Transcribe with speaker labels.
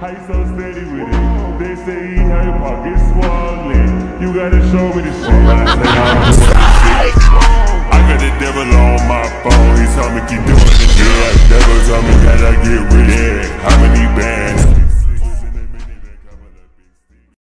Speaker 1: How you so steady with it? They say he hurt pockets swollen. You gotta show me the shit. I say I'm sick. I got the devil on my phone. He told me keep doing it. Yeah, devil told me that I get with it.